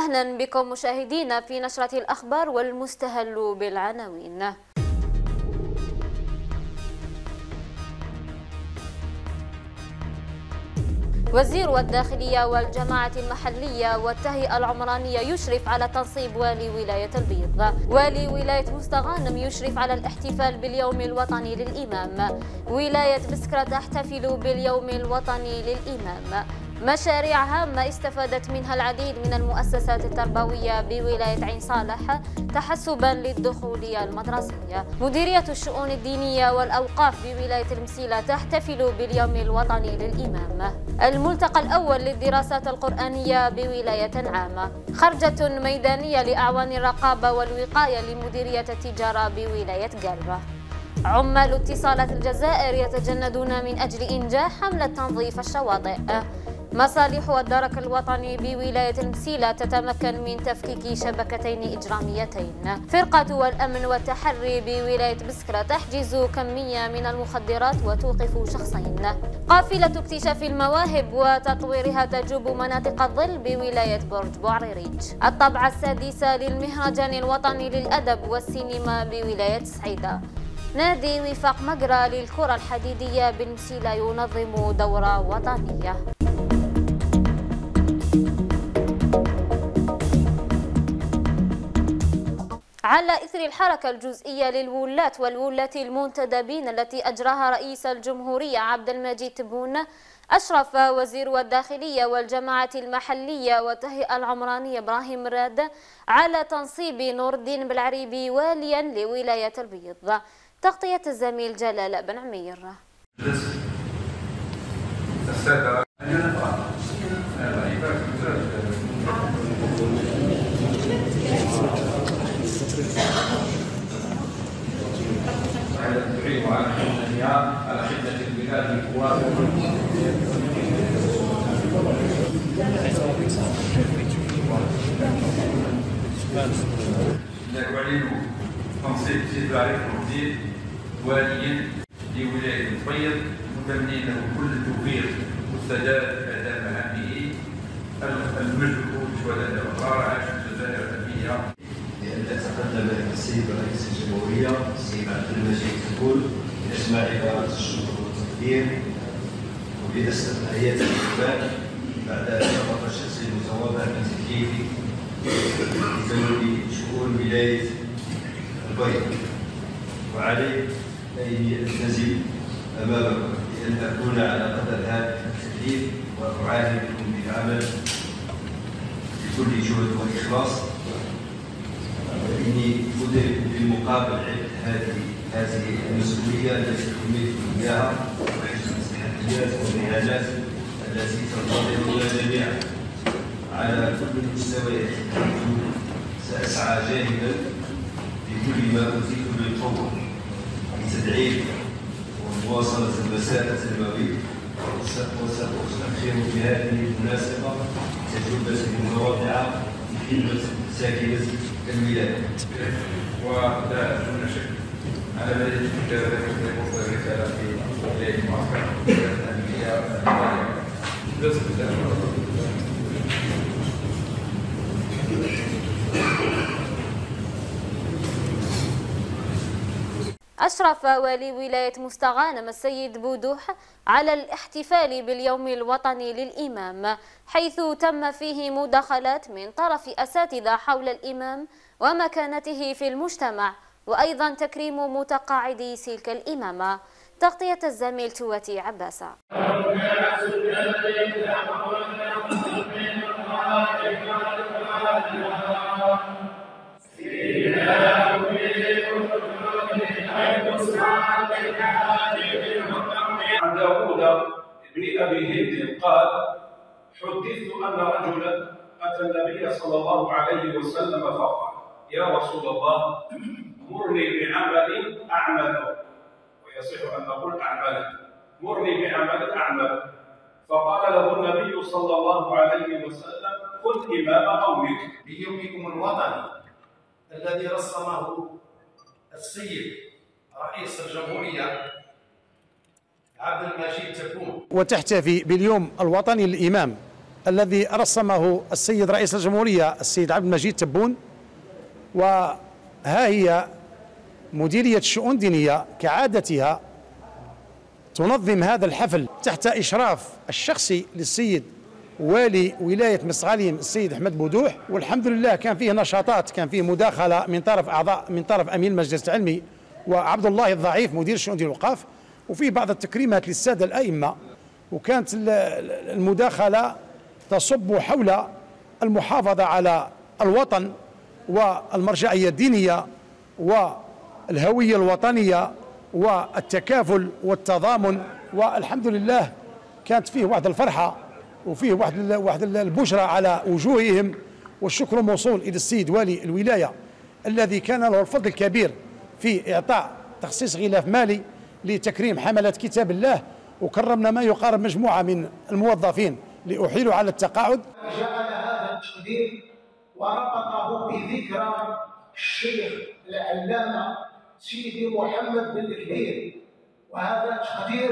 أهلا بكم مشاهدينا في نشرة الأخبار والمستهل بالعناوين. وزير الداخلية والجماعة المحلية والتهيئة العمرانية يشرف على تنصيب والي ولاية البيض. والي ولاية مستغانم يشرف على الاحتفال باليوم الوطني للإمام. ولاية بسكرة تحتفل باليوم الوطني للإمام. مشاريع هامة استفادت منها العديد من المؤسسات التربوية بولاية عين صالح تحسبا للدخول المدرسية. مديرية الشؤون الدينية والأوقاف بولاية المسيلة تحتفل باليوم الوطني للإمام. الملتقى الأول للدراسات القرآنية بولاية عامة. خرجة ميدانية لأعوان الرقابة والوقاية لمديرية التجارة بولاية قلبة عمال اتصالات الجزائر يتجندون من أجل إنجاح حملة تنظيف الشواطئ. مصالح الدرك الوطني بولاية المسيلة تتمكن من تفكيك شبكتين إجراميتين. فرقة والأمن والتحري بولاية بسكرة تحجز كمية من المخدرات وتوقف شخصين. قافلة اكتشاف المواهب وتطويرها تجوب مناطق الظل بولاية برج بوعريريج الطبعة السادسة للمهرجان الوطني للأدب والسينما بولاية سعيدة نادي وفاق مقرى للكرة الحديدية بالمسيلة ينظم دورة وطنية. على إثر الحركة الجزئية للولاة والولاة المنتدبين التي أجراها رئيس الجمهورية عبد المجيد تبون أشرف وزير الداخلية والجماعة المحلية والتهيئة العمرانية إبراهيم راد على تنصيب نور الدين بالعريبي واليا لولاية البيض. تغطية الزميل جلال بن عمير. السادة تعين على خدمتها على خدمة البلاد نعلن تنصيب سيد العريف المدير واليا لولاية البيض متمنين له كل التوفيق والسداد في اداء مهامه المجد شهداء الابرار المناسبه تجربه متواضعه في خدمه ساكنه الولايه ولا دون شك بدء ذلك يوصل الرساله في ولايه معسكر الانبياء جزء أشرف والي ولاية مستغانم السيد بودوح على الاحتفال باليوم الوطني للإمام حيث تم فيه مداخلات من طرف أساتذة حول الإمام ومكانته في المجتمع وأيضا تكريم متقاعدي سلك الإمامة تغطية الزميل تواتي عباسة. عن داوود بن أبي هند قال حدثت أن رجلا أتى النبي صلى الله عليه وسلم فقال يا رسول الله مرني بعمل أعمله. ويصح أن نقول اعمل مرني بعمل أعمله. فقال له النبي صلى الله عليه وسلم كن إمام قومك. بيومكم الوطني الذي رسمه السيد رئيس الجمهورية عبد المجيد تبون وتحتفي باليوم الوطني للإمام الذي رسمه السيد رئيس الجمهورية السيد عبد المجيد تبون. وها هي مديرية الشؤون الدينية كعادتها تنظم هذا الحفل تحت إشراف الشخصي للسيد والي ولاية مصغالين السيد أحمد بودوح. والحمد لله كان فيه نشاطات كان فيه مداخلة من طرف أعضاء من طرف أمين المجلس العلمي وعبد الله الضعيف مدير شؤون الأوقاف وفي بعض التكريمات للسادة الأئمة وكانت المداخلة تصب حول المحافظة على الوطن والمرجعية الدينية والهوية الوطنية والتكافل والتضامن. والحمد لله كانت فيه واحد الفرحة وفيه واحد واحد البشرى على وجوههم. والشكر موصول إلى السيد والي الولاية الذي كان له الفضل الكبير في إعطاء تخصيص غلاف مالي لتكريم حملة كتاب الله وكرمنا ما يقارب مجموعة من الموظفين لأحيلوا على التقاعد. جعل هذا التقدير وربطه بذكرى الشيخ العلامة سيدي محمد بن الكبير وهذا تقدير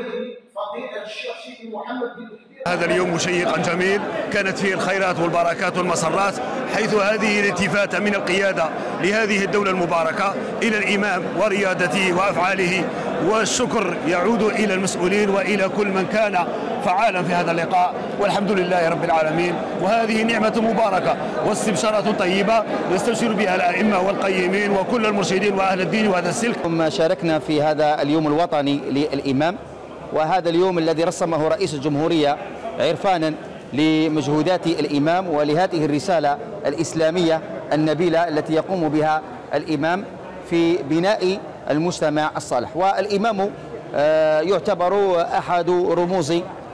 فضيلة الشيخ سيدي محمد بن الكبير هذا اليوم شيقا جميل. كانت فيه الخيرات والبركات والمسرات حيث هذه الالتفاتة من القيادة لهذه الدولة المباركة إلى الإمام وريادته وأفعاله والشكر يعود إلى المسؤولين وإلى كل من كان فعالا في هذا اللقاء والحمد لله رب العالمين. وهذه نعمة مباركة واستبشارات طيبة يستبشر بها الأئمة والقيمين وكل المرشدين وأهل الدين وهذا السلك. ثم شاركنا في هذا اليوم الوطني للإمام وهذا اليوم الذي رسمه رئيس الجمهورية عرفانا لمجهودات الإمام ولهذه الرسالة الإسلامية النبيلة التي يقوم بها الإمام في بناء المجتمع الصالح. والإمام آه، يعتبر أحد رموز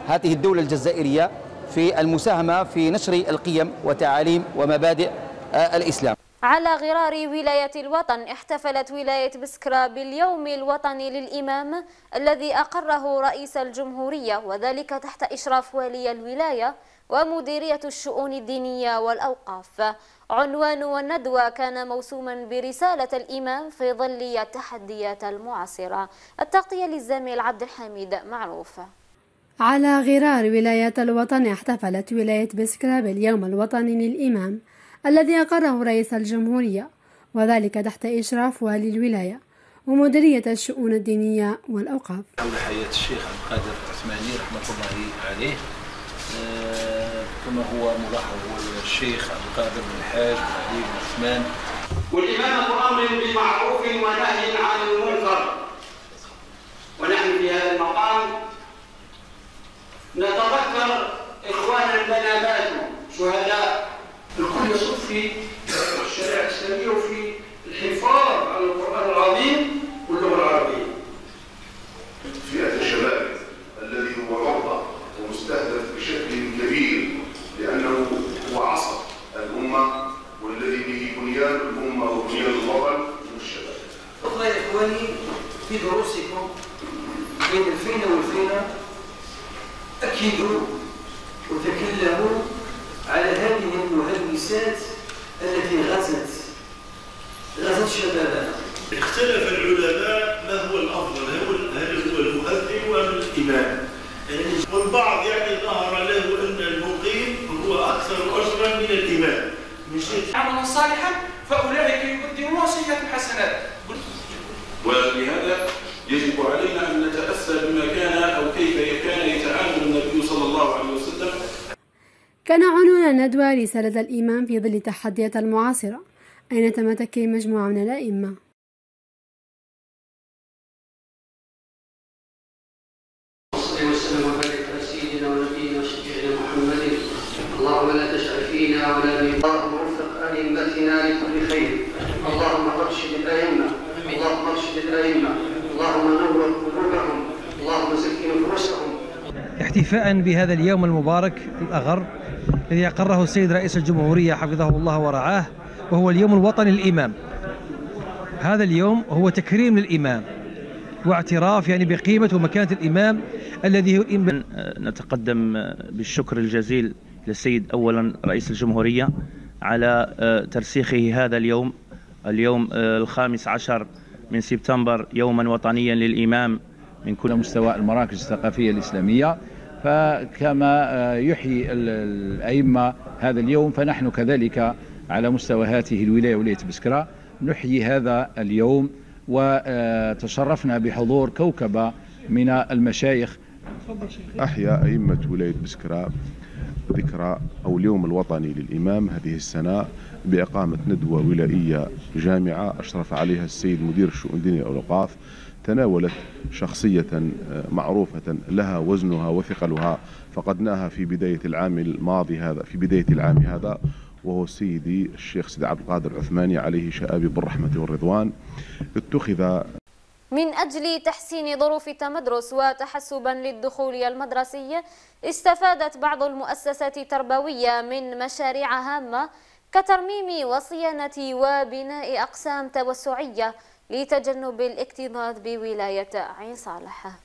هذه الدولة الجزائرية في المساهمة في نشر القيم وتعاليم ومبادئ آه، الإسلام. على غرار ولاية الوطن احتفلت ولاية بسكرة باليوم الوطني للإمام الذي أقره رئيس الجمهورية وذلك تحت إشراف والي الولاية ومديرية الشؤون الدينية والأوقاف. عنوان الندوة كان موسوما برسالة الإمام في ظل التحديات المعاصرة. التغطية للزميل عبد الحميد معروف. على غرار ولاية الوطن احتفلت ولاية بسكرة باليوم الوطني للإمام الذي أقره رئيس الجمهورية وذلك تحت إشراف والي الولاية ومديرية الشؤون الدينية والأوقاف. حول حياة الشيخ عبد القادر العثماني رحمة الله عليه آه، كما هو ملاحظ هو الشيخ عبد القادر بن الحاج بن علي بن عثمان. والإمامة أمر بمعروف ونهي عن المنكر. ونحن في هذا المقام نتذكر إخوانا لنا ماتوا شهداء الكل يصف في الشريعة الإسلامية وفي الحفاظ على القرآن العظيم واللغة العربية فئة الشباب الذي هو عرضة ومستهدف بشكل كبير لأنه هو عصر الأمة والذي به بنيان الأمة وبنيان الوطن من الشباب. أخوة يا إخواني في دروسكم بين الفينة والفينة أكيدوا وتكلموا على هذه المهندسات التي غزت غزت شبابنا. اختلف العلماء ما هو الأفضل هل هو المؤذن أم الإمام؟ يعني والبعض يعني ظهر له أن المقيم هو أكثر أجرا من الإمام. عملا صالحا فأولئك يقدمون وصية حسنات. ولهذا يجب علينا أن نتاسى بما كان أو كيف كان يتعامل النبي صلى الله عليه وسلم كان عنوان الندوة رسالة الإمام في ظل التحديات المعاصرة أين تم تكريم مجموعة من الأئمة وسلم وبارك على سيدنا ونبينا وشفيعنا محمد. اللهم لا تجعل فينا ولا اللهم وفق أئمتنا لكل خير. اللهم ارشد الأئمة اللهم ارشد الأئمة. اللهم نور قلوبهم اللهم زكي نفوسهم احتفاء بهذا اليوم المبارك الأغر الذي أقره السيد رئيس الجمهورية حفظه الله ورعاه وهو اليوم الوطني للإمام. هذا اليوم هو تكريم للإمام واعتراف يعني بقيمة ومكانة الإمام الذي هو الإمام نتقدم بالشكر الجزيل للسيد أولا رئيس الجمهورية على ترسيخه هذا اليوم اليوم الخامس عشر من سبتمبر يوما وطنيا للإمام من كل مستوى المراكز الثقافية الإسلامية. فكما آه، يحيي الأئمة هذا اليوم فنحن كذلك على مستوى هذه الولاية ولاية بسكرة نحيي هذا اليوم وتشرفنا بحضور كوكبة من المشايخ. أحيا أئمة ولاية بسكرة ذكرى أو اليوم الوطني للإمام هذه السنة بإقامة ندوة ولائية جامعة أشرف عليها السيد مدير الشؤون الدينية والأوقاف تناولت شخصية آه، معروفة لها وزنها وثقلها فقدناها في بداية العام الماضي هذا في بداية العام هذا وهو سيدي الشيخ سيد عبد القادر العثماني عليه شآبي بالرحمة والرضوان. اتخذ من أجل تحسين ظروف التمدرس وتحسبا للدخول المدرسي استفادت بعض المؤسسات التربوية من مشاريع هامة كترميم وصيانة وبناء أقسام توسعية لتجنب الاكتظاظ بولاية عين صالح.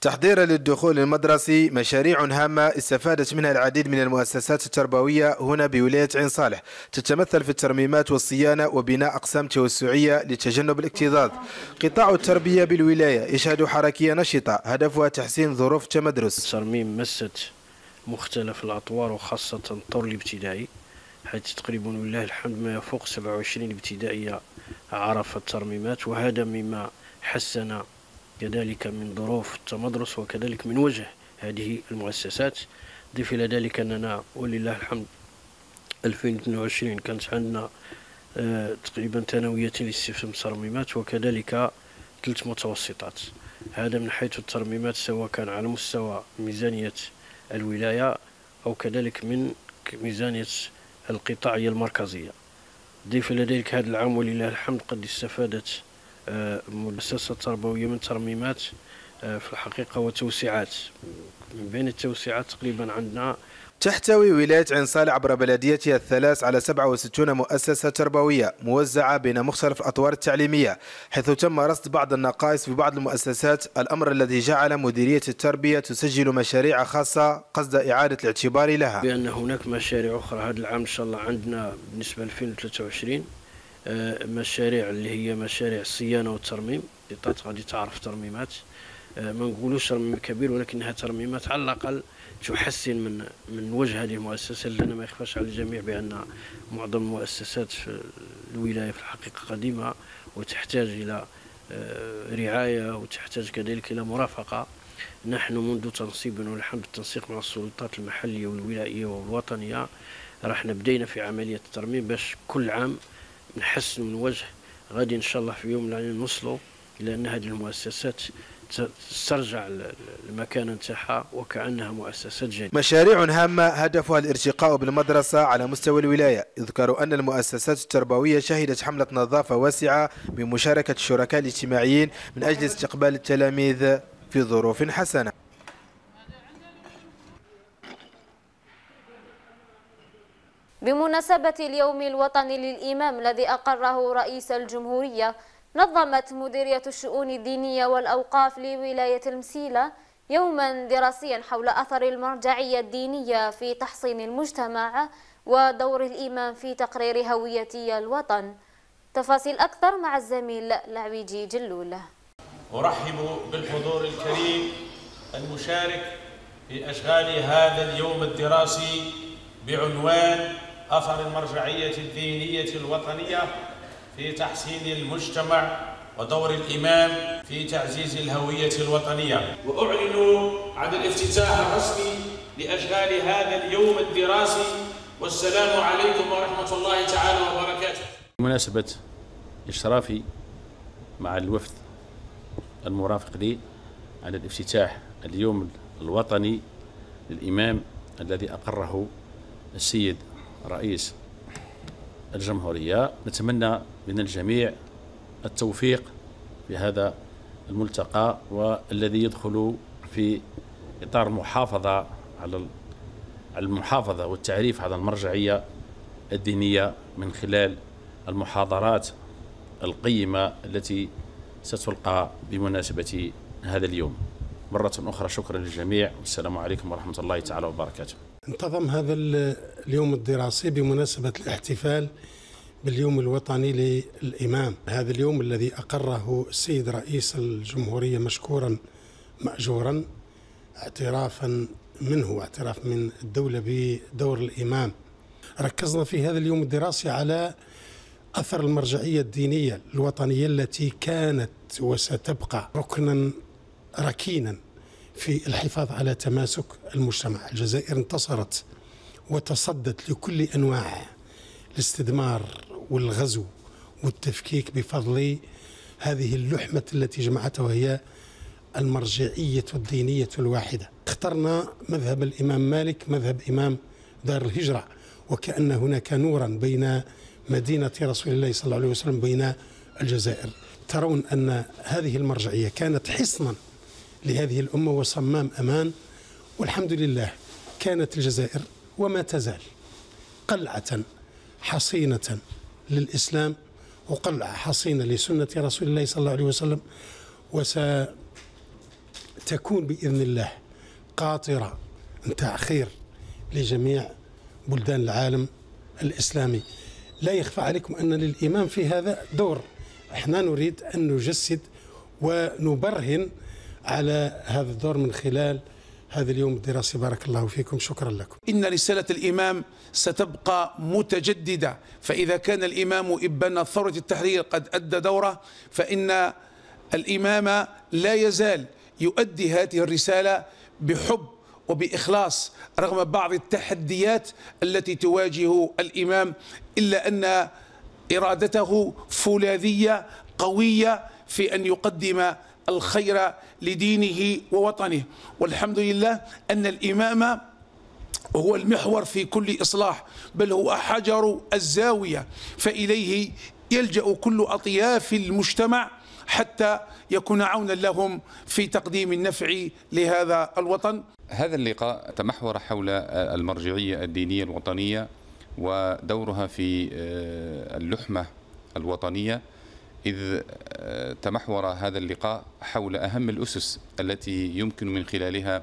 تحضيرا للدخول المدرسي مشاريع هامة استفادت منها العديد من المؤسسات التربوية هنا بولاية عين صالح. تتمثل في الترميمات والصيانة وبناء أقسام توسعية لتجنب الاكتظاظ. قطاع التربية بالولاية يشهد حركية نشطة هدفها تحسين ظروف التمدرس ترميم مست مختلف الأطوار وخاصة الطور الابتدائي حيث تقريبا ولله الحمد ما يفوق 27 ابتدائية عرف الترميمات وهذا مما حسن كذلك من ظروف التمدرس وكذلك من وجه هذه المؤسسات. ضيف إلى ذلك أننا ولله الحمد 2022 كانت عندنا آه تقريبا ثانوية لاستفهام الترميمات وكذلك ثلاث متوسطات. هذا من حيث الترميمات سواء كان على مستوى ميزانية الولاية أو كذلك من ميزانية القطاعية المركزية. ضيف ذلك هذا العام ولله الحمد قد استفادت مؤسسة تربوية من ترميمات آه، في الحقيقة وتوسعات. من بين التوسعات تقريبا عندنا تحتوي ولاية عين صالح عبر بلديتها الثلاث على 67 مؤسسة تربوية موزعة بين مختلف الأطوار التعليمية حيث تم رصد بعض النقائص في بعض المؤسسات. الأمر الذي جعل مديرية التربية تسجل مشاريع خاصة قصد إعادة الاعتبار لها. بأن هناك مشاريع أخرى. هذا العام إن شاء الله عندنا بالنسبة ل 2023 آه، مشاريع اللي هي مشاريع الصيانة والترميم. غادي تعرف ترميمات. آه، ما نقولوش ترميم كبير ولكنها ترميمات على الأقل تحسن من من وجه هذه المؤسسة؟ لأن ما يخفاش على الجميع بأن معظم المؤسسات في الولاية في الحقيقة قديمة وتحتاج إلى آه، رعاية وتحتاج كذلك إلى مرافقة. نحن منذ تنصيبنا والحمد بالتنسيق مع السلطات المحلية والولائية والوطنية رحنا بدينا في عملية الترميم باش كل عام نحسن من وجه غادي إن شاء الله في يوم من نوصلوا إلى أن هذه المؤسسات تسترجع المكانة نتاعها وكأنها مؤسسات جديدة. مشاريع هامة هدفها الارتقاء بالمدرسة على مستوى الولاية. يذكر أن المؤسسات التربوية شهدت حملة نظافة واسعة بمشاركة الشركاء الاجتماعيين من أجل استقبال التلاميذ في ظروف حسنة. بمناسبة اليوم الوطني للإمام الذي أقره رئيس الجمهورية نظمت مديرية الشؤون الدينية والأوقاف لولاية المسيلة يوما دراسيا حول أثر المرجعية الدينية في تحصين المجتمع ودور الإمام في تقرير هوية الوطن. تفاصيل أكثر مع الزميل العويجي جلولة أرحب بالحضور الكريم المشارك في أشغال هذا اليوم الدراسي بعنوان أثر المرجعية الدينية الوطنية في تحسين المجتمع ودور الإمام في تعزيز الهوية الوطنية. وأعلن عن الافتتاح الرسمي لأشغال هذا اليوم الدراسي والسلام عليكم ورحمة الله تعالى وبركاته. بمناسبة إشرافي مع الوفد المرافق لي على الافتتاح اليوم الوطني للإمام الذي أقره السيد رئيس الجمهورية نتمنى من الجميع التوفيق في هذا الملتقى والذي يدخل في إطار المحافظة على المحافظة والتعريف على المرجعية الدينية من خلال المحاضرات القيمة التي ستلقى بمناسبة هذا اليوم. مرة أخرى شكرا للجميع. والسلام عليكم ورحمة الله تعالى وبركاته. انتظم هذا اليوم الدراسي بمناسبة الاحتفال باليوم الوطني للإمام. هذا اليوم الذي أقره السيد رئيس الجمهورية مشكورا مأجورا اعترافا منه واعتراف من الدولة بدور الإمام. ركزنا في هذا اليوم الدراسي على أثر المرجعية الدينية الوطنية التي كانت وستبقى ركنا ركينا في الحفاظ على تماسك المجتمع. الجزائر انتصرت وتصدت لكل أنواع الاستدمار والغزو والتفكيك بفضل هذه اللحمة التي جمعتها وهي المرجعية الدينية الواحدة. اخترنا مذهب الإمام مالك مذهب إمام دار الهجرة وكأن هناك نورا بين مدينة رسول الله صلى الله عليه وسلم بين الجزائر. ترون أن هذه المرجعية كانت حصنا لهذه الأمة وصمام أمان والحمد لله كانت الجزائر وما تزال قلعة حصينة للإسلام وقلعة حصينة لسنة رسول الله صلى الله عليه وسلم وستكون بإذن الله قاطرة نتاع خير لجميع بلدان العالم الإسلامي. لا يخفى عليكم أن للإمام في هذا دور. إحنا نريد أن نجسد ونبرهن على هذا الدور من خلال هذا اليوم الدراسي بارك الله فيكم شكرا لكم. إن رسالة الإمام ستبقى متجددة. فإذا كان الإمام إبان ثورة التحرير قد أدى دوره فإن الإمام لا يزال يؤدي هذه الرسالة بحب وبإخلاص رغم بعض التحديات التي تواجه الإمام إلا أن إرادته فولاذية قوية في أن يقدم الخير لدينه ووطنه. والحمد لله أن الإمام هو المحور في كل إصلاح بل هو حجر الزاوية فإليه يلجأ كل أطياف المجتمع حتى يكون عونا لهم في تقديم النفع لهذا الوطن. هذا اللقاء تمحور حول المرجعية الدينية الوطنية ودورها في اللحمة الوطنية. إذ تمحور هذا اللقاء حول أهم الأسس التي يمكن من خلالها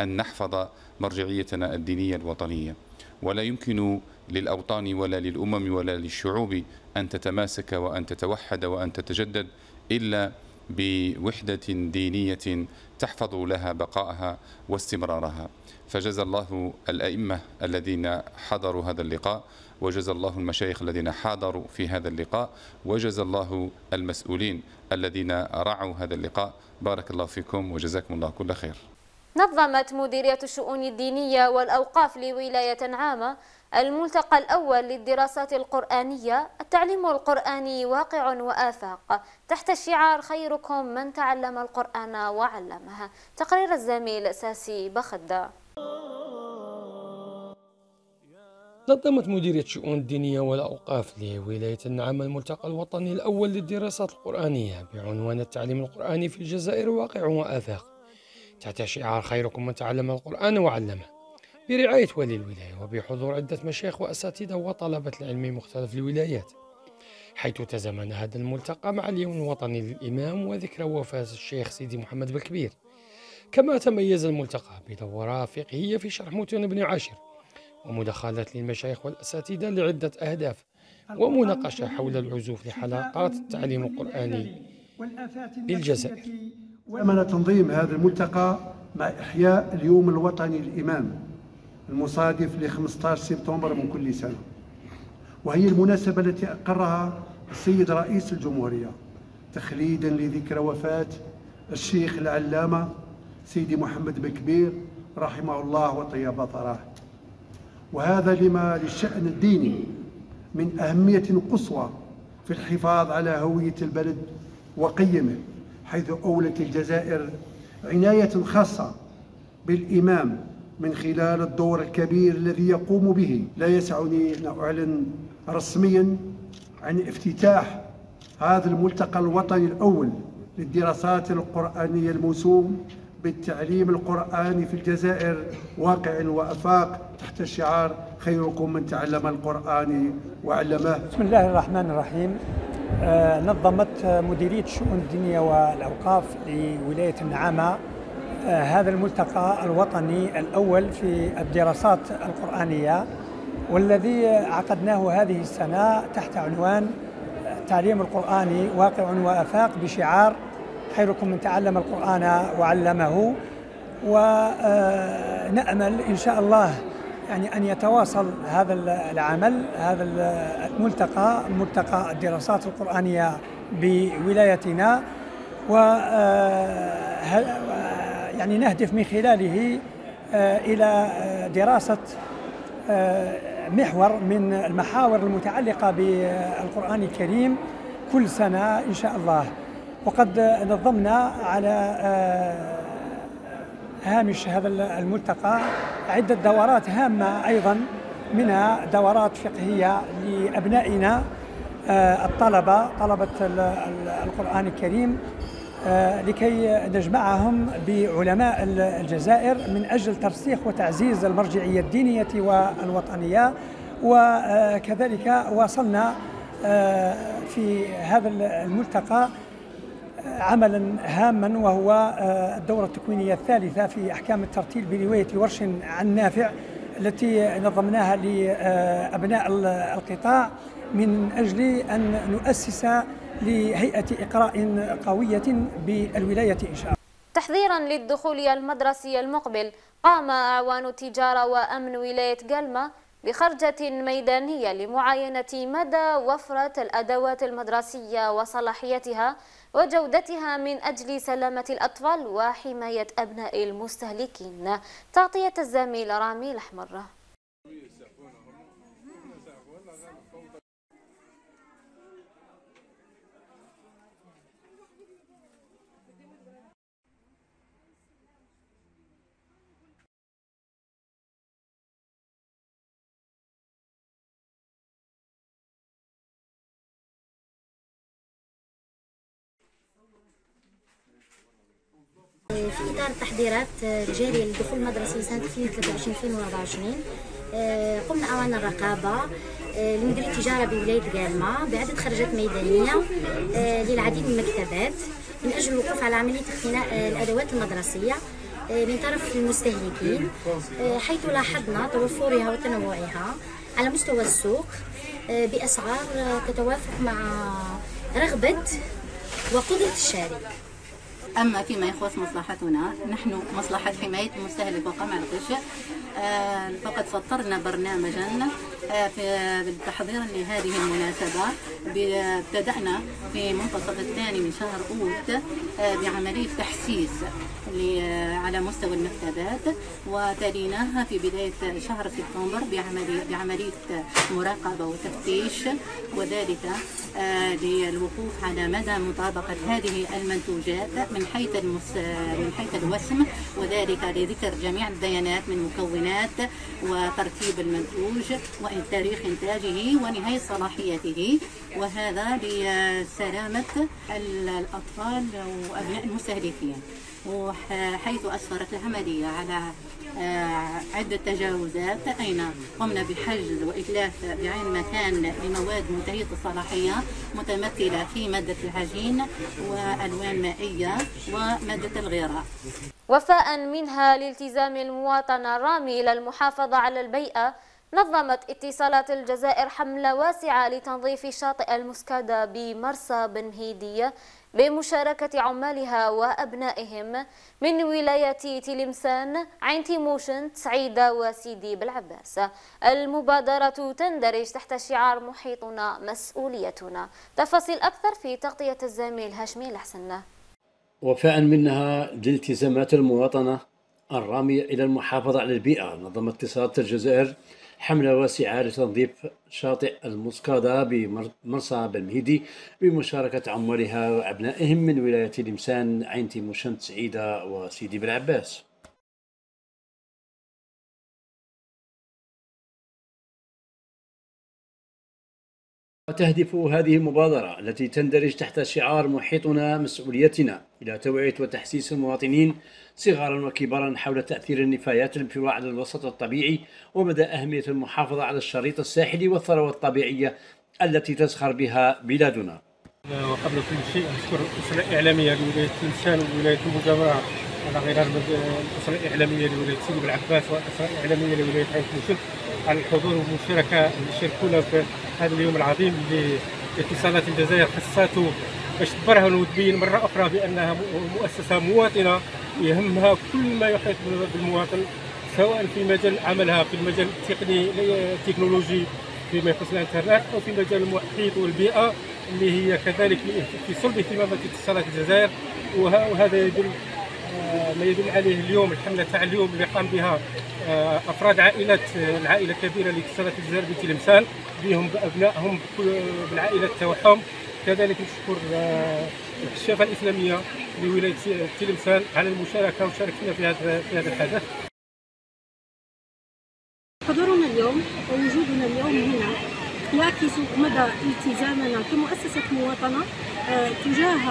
أن نحفظ مرجعيتنا الدينية الوطنية. ولا يمكن للأوطان ولا للأمم ولا للشعوب أن تتماسك وأن تتوحد وأن تتجدد إلا بوحدة دينية تحفظ لها بقائها واستمرارها. فجزى الله الأئمة الذين حضروا هذا اللقاء وجزى الله المشايخ الذين حاضروا في هذا اللقاء وجزى الله المسؤولين الذين رعوا هذا اللقاء. بارك الله فيكم وجزاكم الله كل خير. نظمت مديرية الشؤون الدينية والأوقاف لولاية عامة الملتقى الأول للدراسات القرآنية. التعليم القرآني واقع وآفاق. تحت شعار خيركم من تعلم القرآن وعلمه. تقرير الزميل ساسي بخدة. نظمت مديرية الشؤون الدينية والأوقاف لولاية النعم الملتقى الوطني الأول للدراسات القرآنية بعنوان التعليم القرآني في الجزائر واقع وآفاق. تحت شعار خيركم من تعلم القرآن وعلمه. برعاية ولي الولاية وبحضور عدة مشايخ وأساتذة وطلبة العلم مختلف الولايات. حيث تزامن هذا الملتقى مع اليوم الوطني للإمام وذكرى وفاة الشيخ سيدي محمد بالكبير. كما تميز الملتقى بدورة فقهية في شرح متون ابن عاشر. ومداخلات للمشايخ والأساتذة لعدة أهداف ومناقشة حول العزوف لحلقات التعليم القرآني بالجزائر أمن تنظيم هذا الملتقى مع إحياء اليوم الوطني للإمام المصادف ل 15 سبتمبر من كل سنة. وهي المناسبة التي أقرها السيد رئيس الجمهورية تخليدا لذكرى وفاة الشيخ العلامة سيدي محمد بكبير رحمه الله وطيب ثراه. وهذا لما للشأن الديني من أهمية قصوى في الحفاظ على هوية البلد وقيمه حيث أولت الجزائر عناية خاصة بالإمام من خلال الدور الكبير الذي يقوم به. لا يسعني أن أعلن رسميا عن افتتاح هذا الملتقى الوطني الأول للدراسات القرآنية الموسوم بالتعليم القرآني في الجزائر. واقع وأفاق. تحت شعار خيركم من تعلم القرآن وعلمه. بسم الله الرحمن الرحيم. آه نظمت مديرية الشؤون الدينية والأوقاف لولاية النعامة آه هذا الملتقى الوطني الأول في الدراسات القرآنية والذي عقدناه هذه السنة تحت عنوان التعليم القرآني واقع وآفاق بشعار خيركم من تعلم القرآن وعلمه ونأمل إن شاء الله يعني أن يتواصل هذا العمل هذا الملتقى ملتقى الدراسات القرآنية بولايتنا و يعني نهدف من خلاله إلى دراسة محور من المحاور المتعلقة بالقرآن الكريم كل سنة إن شاء الله. وقد نظمنا على هامش هذا الملتقى عدة دورات هامة أيضا منها دورات فقهية لأبنائنا الطلبة طلبة القرآن الكريم لكي نجمعهم بعلماء الجزائر من أجل ترسيخ وتعزيز المرجعية الدينية والوطنية. وكذلك واصلنا في هذا الملتقى عملا هاما وهو الدورة التكوينية الثالثة في أحكام الترتيل برواية ورش عن نافع التي نظمناها لأبناء القطاع من أجل أن نؤسس لهيئة إقراء قوية بالولاية إن شاء الله. تحذيرا للدخول المدرسي المقبل قام أعوان التجارة وأمن ولاية قلمة بخرجة ميدانية لمعاينة مدى وفرة الأدوات المدرسية وصلاحيتها وجودتها من أجل سلامة الأطفال وحماية أبناء المستهلكين. تغطية الزميل رامي الأحمر. في إطار التحضيرات الجارية لدخول المدرسة سنه 2023 2024 آه، قمنا اوان الرقابة آه، لمديريه التجارة بولاية قالمة بعده خرجات ميدانية آه، للعديد من المكتبات من أجل الوقوف على عملية اقتناء الأدوات المدرسية من طرف المستهلكين حيث لاحظنا توفرها وتنوعها على مستوى السوق بأسعار تتوافق مع رغبة وقدرة الشاري. أما فيما يخص مصلحتنا نحن مصلحة حماية المستهلك وقمع الغش آه، فقد سطرنا برنامجا في تحضيرا لهذه المناسبة ابتدأنا في منتصف الثاني من شهر أوت آه، بعملية تحسيس على مستوى المكتبات وتليناها في بداية شهر سبتمبر بعملية, بعملية مراقبة وتفتيش وذلك للوقوف على مدى مطابقة هذه المنتوجات من حيث من حيث الوسم وذلك لذكر جميع البيانات من مكونات وترتيب المنتوج وتاريخ إنتاجه ونهاية صلاحيته وهذا لسلامة الأطفال وأبناء المستهلكين وحيث أسفرت العملية على آه، عدة تجاوزات أين قمنا بحجز وإتلاف بعين مكان لمواد منتهية الصلاحية متمثلة في مادة العجين وألوان مائية ومادة الغراء وفاء منها لالتزام المواطن الرامي إلى المحافظة على البيئة نظمت اتصالات الجزائر حملة واسعة لتنظيف شاطئ المسكادة بمرسى بن هيدية بمشاركة عمالها وأبنائهم من ولاية تلمسان عين تيموشن سعيدة وسيدي بالعباس. المبادرة تندرج تحت شعار محيطنا مسؤوليتنا. تفاصيل أكثر في تغطية الزميل هاشمي الحسن. وفاء منها لالتزامات المواطنة الرامية إلى المحافظة على البيئة. نظمت اتصالات الجزائر حملة واسعة لتنظيف شاطئ المسكادة بمرسى بالمهيدي بمشاركة عمالها وأبنائهم من ولاية لمسان عين تيموشنت سعيدة وسيدي بالعباس وتهدف هذه المبادرة التي تندرج تحت شعار محيطنا مسؤوليتنا إلى توعية وتحسيس المواطنين صغارا وكبارا حول تأثير النفايات الانفراء على الوسط الطبيعي ومدى أهمية المحافظة على الشريط الساحلي والثروة الطبيعية التي تزخر بها بلادنا. وقبل كل شيء أشكر الأسرة الإعلامية لولاية تلمسان وولاية المجاورة على غرار الأسرة الإعلامية لولاية سيدي بالعباس والأسرة الإعلامية لولاية عين على الحضور والمشاركة اللي شاركونا في هذا اليوم العظيم لاتصالات الجزائر خصته باش تبرهن وتبين مرة أخرى بأنها مؤسسة مواطنة يهمها كل ما يحيط بالمواطن سواء في مجال عملها في المجال التقني التكنولوجي فيما يخص الإنترنت أو في مجال المحيط والبيئة اللي هي كذلك في صلب اهتمامات اتصالات الجزائر. وهذا يدل آه، ما يدل عليه اليوم الحملة تاع اليوم اللي قام بها أفراد عائلة العائلة الكبيرة لاتصالات الجزائر بتلمسان بهم بأبنائهم بالعائلات تاعهم كذلك نشكر آه، الكشافة الإسلامية لولاية تلمسان على المشاركة وشاركتنا في هذا في هذا الحدث. حضورنا اليوم ووجودنا اليوم هنا يعكس مدى التزامنا كمؤسسة مواطنة آه، تجاه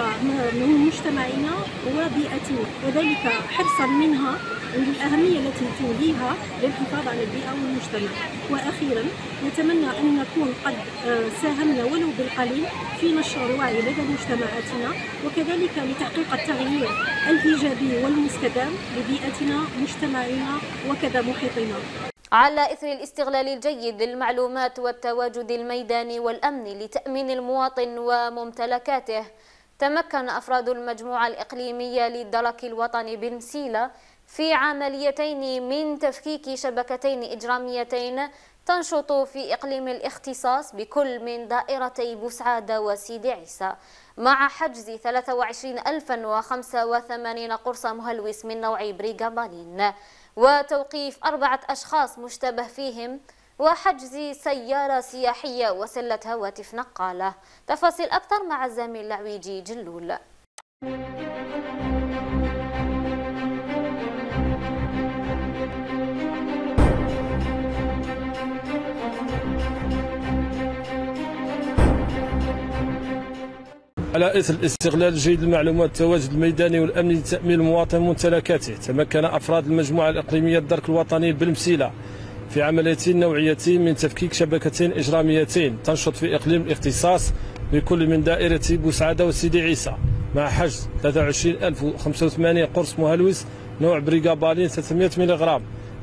مجتمعنا وبيئتنا. وذلك حرصا منها للأهمية التي توليها للحفاظ على البيئة والمجتمع. وأخيرا نتمنى أن نكون قد آه، ساهمنا ولو بالقليل في نشر الوعي لدى مجتمعاتنا وكذلك لتحقيق التغيير الإيجابي والمستدام لبيئتنا مجتمعنا وكذا محيطنا. على إثر الاستغلال الجيد للمعلومات والتواجد الميداني والأمني لتأمين المواطن وممتلكاته. تمكن أفراد المجموعة الإقليمية للدرك الوطني بمسيلة في عمليتين من تفكيك شبكتين إجراميتين تنشط في إقليم الاختصاص بكل من دائرتي بوسعادة وسيدي عيسى. مع حجز 23085 قرص مهلوس من نوع بريغابالين وتوقيف أربعة أشخاص مشتبه فيهم وحجز سيارة سياحية وسلة هواتف نقالة. تفاصيل أكثر مع الزميل العويجي جلول. على اثر الاستغلال الجيد للمعلومات التواجد الميداني والأمني لتامين المواطن ممتلكاته تمكن أفراد المجموعة الإقليمية الدرك الوطني بالمسيلة في عمليتين نوعيتين من تفكيك شبكتين إجراميتين. تنشط في إقليم الاختصاص بكل من دائرة بوسعاده وسيدي عيسى. مع حجز 23085 قرص مهلوس نوع بريغابالين 300 ملغ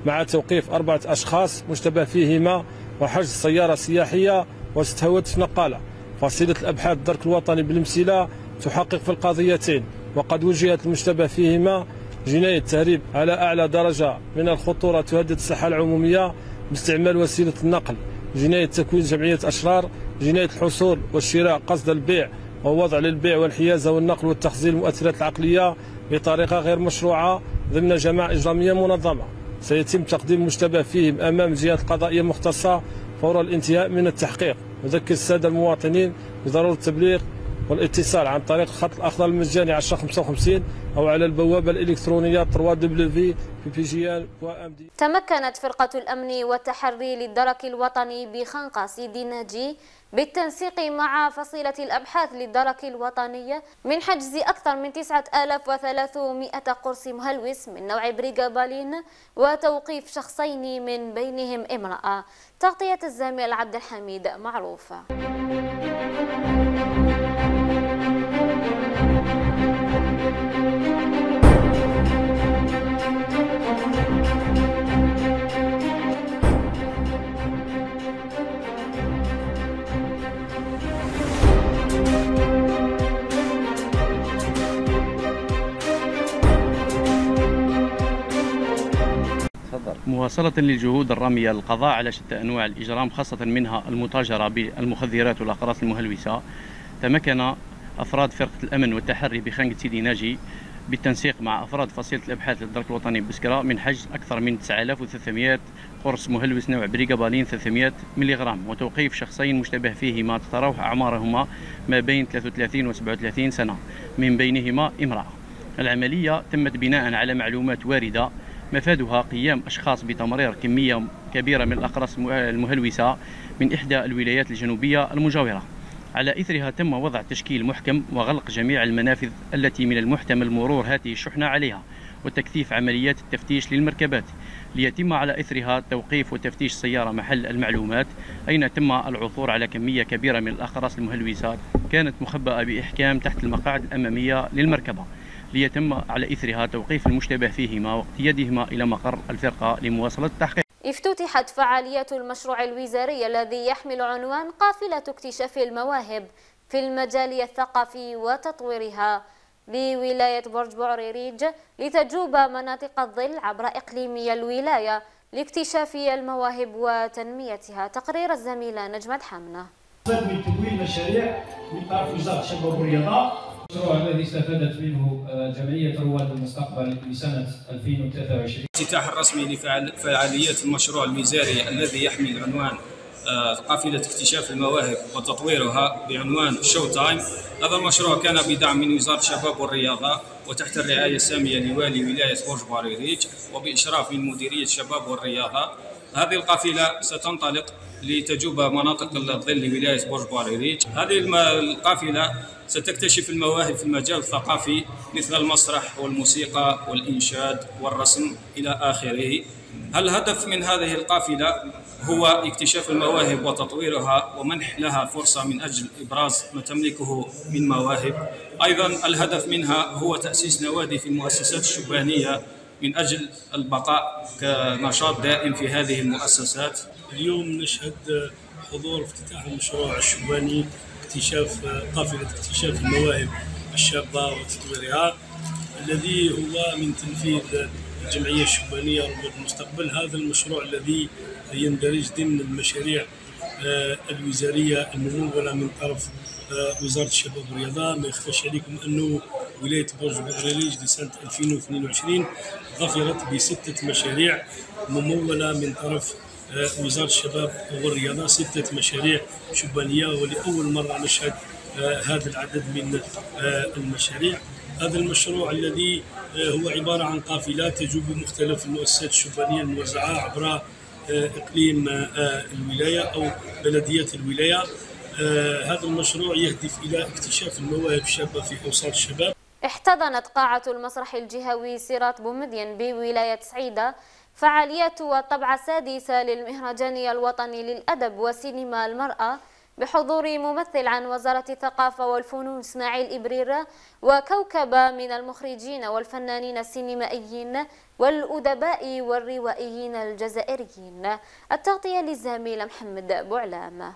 مع توقيف أربعة أشخاص مشتبه فيهما وحجز سيارة سياحية وست هواتف نقالة. فصيلة الأبحاث الدرك الوطني بالمسيلة تحقق في القضيتين وقد وجهت المشتبه فيهما جناية تهريب على أعلى درجة من الخطورة تهدد الصحة العمومية باستعمال وسيلة النقل جناية تكوين جمعية أشرار جناية الحصول والشراء قصد البيع ووضع للبيع والحيازة والنقل والتخزين المؤثرات العقلية بطريقة غير مشروعة ضمن جماعة إجرامية منظمة. سيتم تقديم المشتبه فيهم أمام الجهات القضائية المختصة فور الانتهاء من التحقيق. نذكر السادة المواطنين بضرورة التبليغ والاتصال عن طريق الخط الأخضر المجاني 1055 أو على البوابة الإلكترونية www.ppgn.md تمكنت فرقة الأمن والتحري للدرك الوطني بخنقة سيدي ناجي بالتنسيق مع فصيلة الأبحاث للدرك الوطنية من حجز أكثر من 9300 قرص مهلوس من نوع بريغابالين وتوقيف شخصين من بينهم امرأة. تغطية الزميل عبد الحميد معروفة. مواصلة للجهود الرامية للقضاء على شتى أنواع الإجرام خاصة منها المتاجرة بالمخدرات والأقراص المهلوسة. تمكن أفراد فرقة الأمن والتحري بخانقة سيدي ناجي بالتنسيق مع أفراد فصيلة الأبحاث للدرك الوطني بسكرة من حجز أكثر من 9300 قرص مهلوس نوع بريغابالين 300 ملغ وتوقيف شخصين مشتبه فيهما تتراوح أعمارهما ما بين 33 و 37 سنة من بينهما امرأة. العملية تمت بناء على معلومات واردة مفادها قيام أشخاص بتمرير كمية كبيرة من الأقراص المهلوسة من إحدى الولايات الجنوبية المجاورة. على إثرها تم وضع تشكيل محكم وغلق جميع المنافذ التي من المحتمل مرور هذه الشحنة عليها وتكثيف عمليات التفتيش للمركبات. ليتم على إثرها توقيف وتفتيش السيارة محل المعلومات أين تم العثور على كمية كبيرة من الأقراص المهلوسات كانت مخبأة بإحكام تحت المقاعد الأمامية للمركبة. ليتم على إثرها توقيف المشتبه فيهما واقتيادهما إلى مقر الفرقة لمواصلة التحقيق. افتتحت فعالية المشروع الوزاري الذي يحمل عنوان قافلة اكتشاف المواهب في المجال الثقافي وتطويرها. بولاية برج بوعريريج لتجوب مناطق الظل عبر إقليمي الولاية لاكتشاف المواهب وتنميتها. تقرير الزميلة نجمة حمنة. من تمويل مشاريع من طرف وزارة الشباب والرياضة المشروع الذي استفادت منه آه، جمعية رواد المستقبل لسنة 2023 الافتتاح الرسمي لفعاليات المشروع الوزاري الذي يحمل عنوان آه، قافلة اكتشاف المواهب وتطويرها بعنوان show time هذا المشروع كان بدعم من وزارة الشباب والرياضة وتحت الرعاية السامية لوالي ولاية برج بوعريريج وبإشراف من مديرية الشباب والرياضة. هذه القافلة ستنطلق لتجوب مناطق الظل لولاية برج باريريج هذه القافلة ستكتشف المواهب في المجال الثقافي مثل المسرح والموسيقى والإنشاد والرسم إلى آخره. الهدف من هذه القافلة هو اكتشاف المواهب وتطويرها ومنح لها فرصة من أجل إبراز ما تملكه من مواهب؟ أيضا الهدف منها هو تأسيس نوادي في المؤسسات الشبانية من أجل البقاء كنشاط دائم في هذه المؤسسات. اليوم نشهد حضور افتتاح المشروع الشباني اكتشاف قافلة اكتشاف المواهب الشابة وتطويرها الذي هو من تنفيذ الجمعية الشبانية رواد المستقبل هذا المشروع الذي يندرج ضمن المشاريع آه، الوزارية الممولة من طرف آه، وزارة الشباب والرياضة. ما يخفاش عليكم أنه ولاية برج بغريليج لسنة 2022 ظفرت بستة مشاريع ممولة من طرف آه، وزارة الشباب والرياضة ستة مشاريع شبانية ولأول مرة نشهد هذا العدد من المشاريع. هذا المشروع الذي هو عبارة عن قافلة تجوب مختلف المؤسسات الشبانية الموزعة عبر إقليم آه، الولاية أو بلديه الولاية. آه، هذا المشروع يهدف إلى اكتشاف المواهب الشابة في أوساط الشباب. احتضنت قاعة المسرح الجهوي سيرات بومدين بولاية سعيدة فعاليات والطبعة السادسة للمهرجان الوطني للأدب وسينما المرأة بحضور ممثل عن وزارة الثقافة والفنون إسماعيل إبرير وكوكبة من المخرجين والفنانين السينمائيين والأدباء والروائيين الجزائريين. التغطية للزميل محمد بوعلام.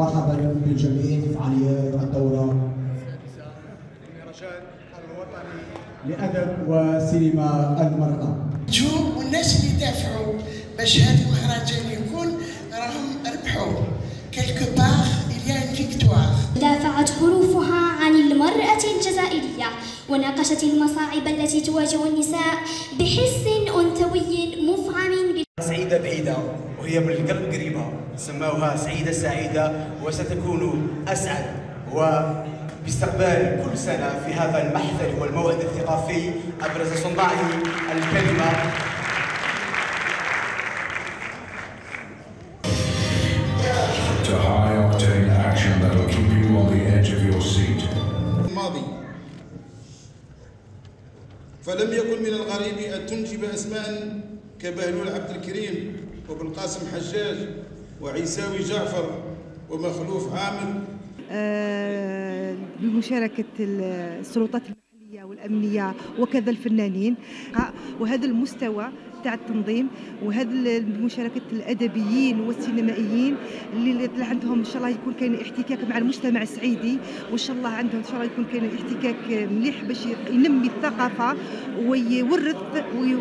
مرحبا بالجميع في فعاليات الدورة. لأدب وسينما المرأة. جو والناس اللي دافعوا باش هذا المهرجان يكون راهم ربحوا. كيلكو باغ إليا فيكتوار. دافعت حروفها عن المرأة الجزائرية وناقشت المصاعب التي تواجه النساء بحس أنثوي مفعم سعيدة بعيدة وهي من القلب قريبة سموها سعيدة سعيدة وستكون أسعد. وباستقبال كل سنة في هذا المحفل والموعد الثقافي أبرز صناعه الكلمة. To high octane action that'll keep you on the edge of your seat. الماضي. فلم يكن من الغريب أن تنجب أسماء كبهلول عبد الكريم وبالقاسم حجاج وعيساوي جعفر ومخلوف عامر. آه، بمشاركة السلطات المحلية والأمنية وكذا الفنانين. وهذا المستوى تاع التنظيم وهذا المشاركة الأدبيين والسينمائيين اللي عندهم إن شاء الله يكون كاين احتكاك مع المجتمع السعيدي وإن شاء الله عندهم إن شاء الله يكون كاين احتكاك مليح باش ينمي الثقافة ويورث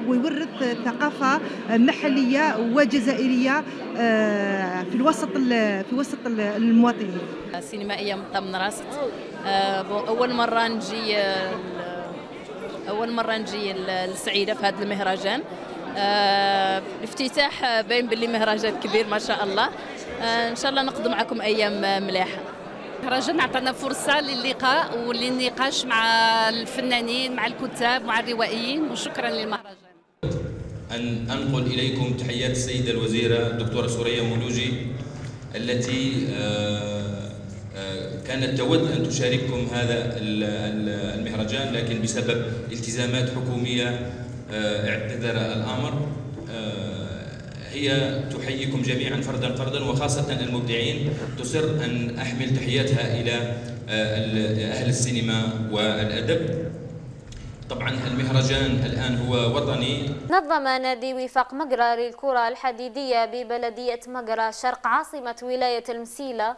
ويورث ثقافة محلية وجزائرية آه، في الوسط ال- في وسط ال- المواطنين. سينمائية من راست آه، بون، أول مرة نجي آه، أول مرة نجي لسعيده في هذا المهرجان. آه، الافتتاح آه، باين باللي مهرجان كبير ما شاء الله. آه، إن شاء الله نقضوا معكم أيام آه، مليحه مهرجان عطانا فرصة للقاء وللنقاش مع الفنانين مع الكتاب مع الروائيين وشكرا للمهرجان. أن أنقل إليكم تحيات السيدة الوزيرة الدكتورة سوريا مولوجي التي آه، آه، كانت تود أن تشارككم هذا ال- ال- المهرجان لكن بسبب التزامات حكومية آه، اعتذر الأمر. آه، هي تحييكم جميعا فردا فردا وخاصة المبدعين. تصر أن أحمل تحياتها إلى آه، أهل السينما والأدب. طبعا المهرجان الآن هو وطني. نظم نادي وفاق مقرة للكرة الحديدية ببلدية مقرة شرق عاصمة ولاية المسيلة.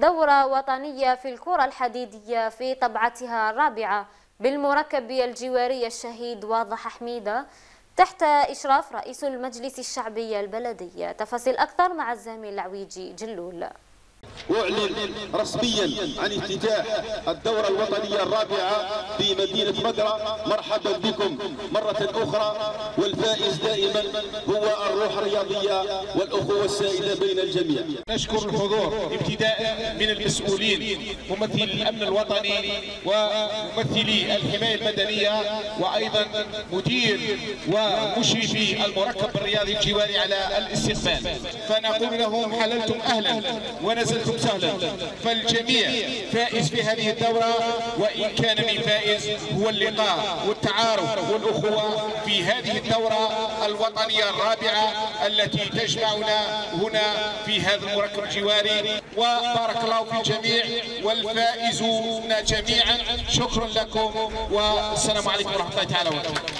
دورة وطنية في الكرة الحديدية في طبعتها الرابعة بالمركب الجواري الشهيد واضح حميدة تحت إشراف رئيس المجلس الشعبي البلدي. تفاصيل أكثر مع الزميل العويجي جلول. أعلن رسميا عن افتتاح الدورة الوطنية الرابعة في مدينة مقرة مرحبا بكم مرة أخرى. والفائز دائما هو الروح الرياضية والأخوة السائدة بين الجميع. نشكر الحضور ابتداء من المسؤولين ممثل الأمن الوطني وممثلي الحماية المدنية وأيضا مدير ومشرفي المركب الرياضي الجواري على الاستقبال. فنقول لهم حللتم أهلا ونزلتم سهلا فالجميع فائز في هذه الدورة وإن كان من فائز هو اللقاء والتعارف والأخوة في هذه الدورة الوطنية الرابعة التي تجمعنا هنا في هذا المركب الجواري. وبارك الله في الجميع والفائزون جميعا. شكرا لكم والسلام عليكم ورحمة الله تعالى وبركاته.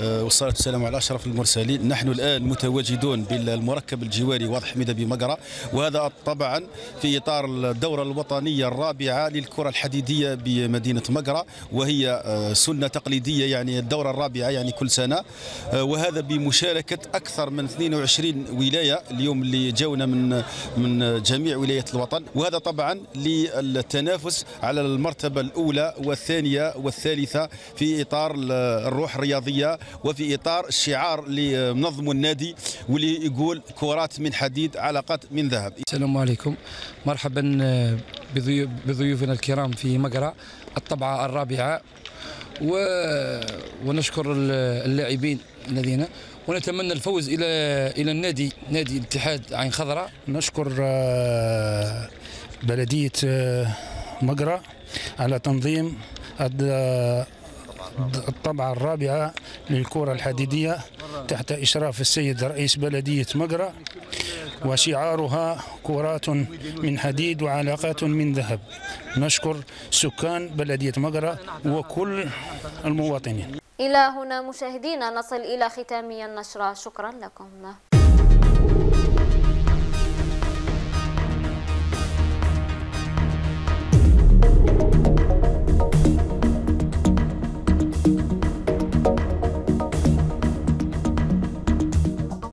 والصلاة والسلام على أشرف المرسلين. نحن الآن متواجدون بالمركب الجواري واضح حميدة بمقرة وهذا طبعا في إطار الدورة الوطنية الرابعة للكرة الحديدية بمدينة مقرة وهي آه، سنة تقليدية يعني الدورة الرابعة يعني كل سنة. آه، وهذا بمشاركة أكثر من 22 ولاية اليوم اللي جاونا من من جميع ولايات الوطن. وهذا طبعا للتنافس على المرتبة الأولى والثانية والثالثة في إطار الروح الرياضية وفي إطار الشعار اللي منظمه النادي واللي يقول كرات من حديد علاقات من ذهب. السلام عليكم. مرحبا بضيو- بضيوفنا الكرام في مقرة الطبعة الرابعة. و... ونشكر ال- اللاعبين الذين ونتمنى الفوز إلى إلى النادي نادي الاتحاد عين خضراء. نشكر آه، بلدية آه، مقرة على تنظيم الد- الطبعة الرابعة للكرة الحديدية تحت إشراف السيد رئيس بلدية مقرة وشعارها كرات من حديد وعلاقات من ذهب. نشكر سكان بلدية مقرة وكل المواطنين. إلى هنا مشاهدينا نصل إلى ختام النشرة. شكرا لكم.